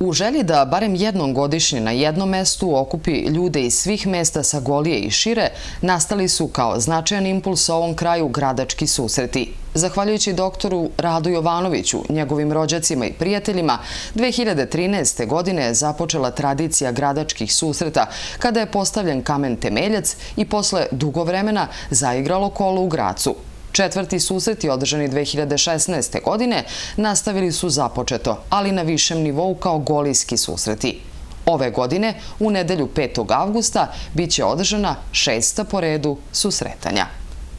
U želji da barem jednom godišnje na jednom mestu okupi ljude iz svih mesta sa Golije i šire, nastali su kao značajan impuls ovom kraju gradački susreti. Zahvaljujući doktoru Radu Jovanoviću, njegovim rođacima i prijateljima, 2013. godine je započela tradicija gradačkih susreta kada je postavljen kamen temeljac i posle dugo vremena zaigralo kolo u Gracu. Četvrti susreti održani 2016. godine nastavili su započeto, ali na višem nivou kao golijski susreti. Ove godine, u nedelju 5. avgusta, bit će održana šesta po redu susretanja.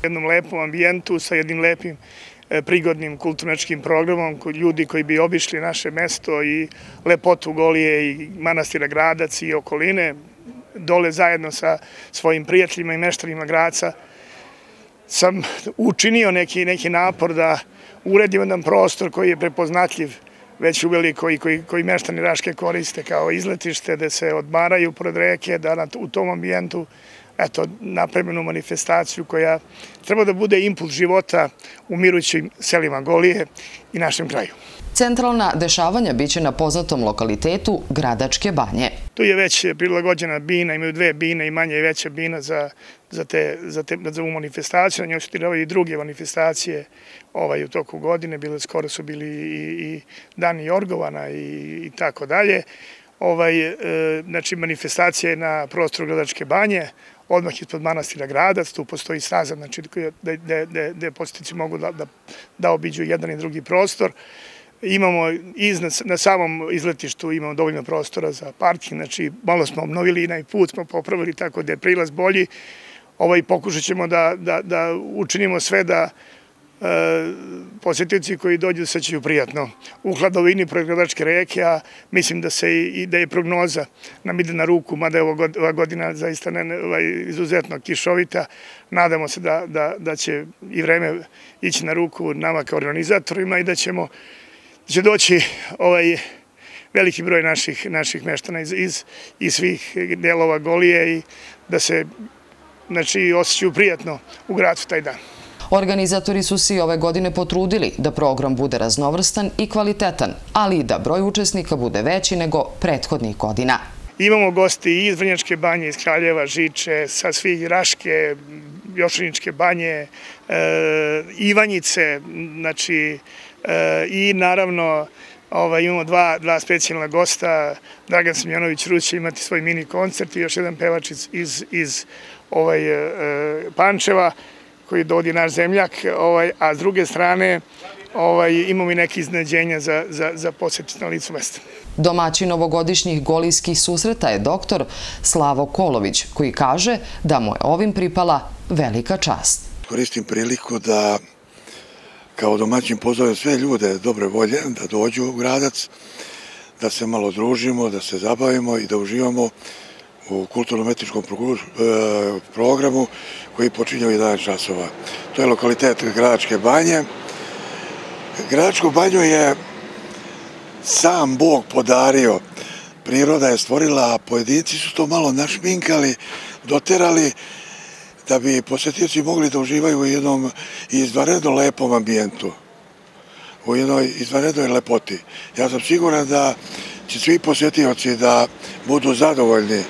U jednom lepom ambijentu sa jednim lepim e, prigodnim kulturnečkim programom, ljudi koji bi obišli naše mesto i lepotu Golije i manastira Gradac i okoline, dole zajedno sa svojim prijateljima i meštarima Graca, sam učinio neki, neki napor da uredim jedan prostor koji je prepoznatljiv već uveliko i koji, koji meštani Raške koriste kao izletište, da se odmaraju pored reke, da na, u tom ambijentu eto, napravljenu manifestaciju koja treba da bude impuls života u mirućim selima Golije i našem kraju. Centralna dešavanja biće na poznatom lokalitetu Gradačke banje. Tu je već prilagođena bina, imaju dve bine i manje i veća bina za, za, te, za, te, za ovu manifestaciju. Na njoj su i druge manifestacije ovaj, u toku godine, bile, skoro su bili i, i dani Jorgovana i, i tako dalje. Ovaj, e, znači, manifestacija je na prostoru Gradačke banje, odmah ispod manastira Gradac, tu postoji staza, znači, gde posetici mogu da, da, da obiđu jedan i drugi prostor. Imamo iznad, na samom izletištu imamo dovoljno prostora za parking, znači malo smo obnovili i put smo popravili tako da je prilaz bolji. Ovaj, pokušat ćemo da, da, da učinimo sve da e, posjetioci koji dođu sećaju prijatno. U hladovini Gradačke reke, a mislim da se i da je prognoza nam ide na ruku, mada je ova godina zaista ne, ovaj, izuzetno kišovita. Nadamo se da, da, da će i vreme ići na ruku nama kao organizatorima i da ćemo će doći ovaj veliki broj naših, naših meštana iz, iz, iz svih delova Golije i da se znači, osjećaju prijatno u gradu taj dan. Organizatori su se ove godine potrudili da program bude raznovrstan i kvalitetan, ali i da broj učesnika bude veći nego prethodnih godina. Imamo gosti iz Vrnjačke banje, iz Kraljeva, Žiče, sa svih Raške, Jošiničke banje, e, Ivanjice, znači i naravno ovaj, imamo dva, dva specijalna gosta, Dragan Smjanović Rus će imati svoj mini koncert i još jedan pevač iz, iz, iz ovaj, e, Pančeva koji dodi naš zemljak, ovaj, a s druge strane ovaj, imamo i neke iznadženja za, za, za posjetiti na licu mesta. Domaćin ovogodišnjih golijskih susreta je doktor Slavo Kolović, koji kaže da mu je ovim pripala velika čast. Koristim priliku da kao domaćin pozovem sve ljude dobre volje da dođu u gradac, da se malo družimo, da se zabavimo i da uživamo u kulturno-metričkom e, programu koji počinje u 11 časova. To je lokalitet Gradačke banje. Gradačku banju je sam Bog podario, priroda je stvorila, a pojedinci su to malo našminkali, doterali, da bi posjetioci mogli da uživaju u jednom izvanredno lepom ambijentu, u jednoj izvanrednoj lepoti. Ja sam siguran da će svi posjetioci da budu zadovoljni,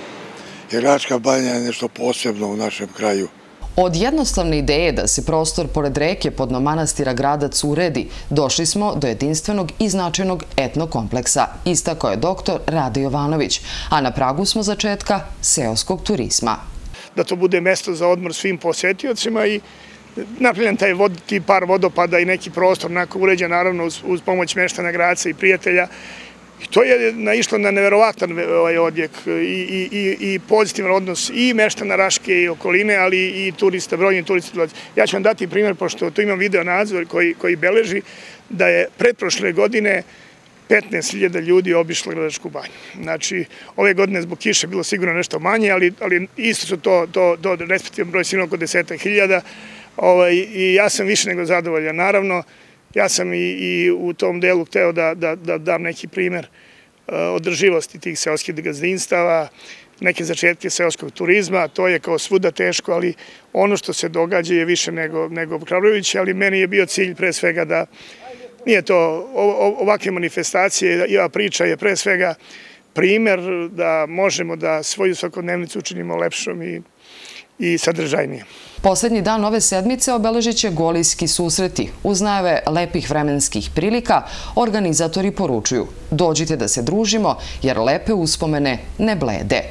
jer Račka banja je nešto posebno u našem kraju. Od jednostavne ideje da se prostor pored reke podno manastira Gradac uredi, došli smo do jedinstvenog i značajnog etnokompleksa, istako je doktor Rade Jovanović, a na pragu smo začetka seoskog turizma. Da to bude mesto za odmor svim posetiocima i napravljen taj vod, par vodopada i neki prostor onako uređen naravno uz, pomoć meštana Graca i prijatelja I to je naišlo na neverovatan ovaj odjek i, i, i pozitivan odnos i meštana Raške i okoline, ali i turista, brojni turista dolazi. Ja ću vam dati primjer, pošto tu imam video nadzor koji, koji beleži da je pretprošle godine 15.000 ljudi obišlo Gradačku banju. Znači, ove godine zbog kiše bilo sigurno nešto manje, ali, ali isto su to, to, to respektivan broj sigurno oko deseta hiljada. Ovaj, I ja sam više nego zadovoljan. Naravno, Ja sam i, i u tom delu hteo da, da, da dam neki primer uh, održivosti tih seoskih gazdinstava, neke začetke seoskog turizma, to je kao svuda teško, ali ono što se događa je više nego, nego Krabrović, ali meni je bio cilj pre svega da nije to ovakve manifestacije i ova priča je pre svega primer da možemo da svoju svakodnevnicu učinimo lepšom i i sadržajnije. Poslednji dan ove sedmice obeležit će golijski susreti. Uz najave lepih vremenskih prilika, organizatori poručuju dođite da se družimo jer lepe uspomene ne blede.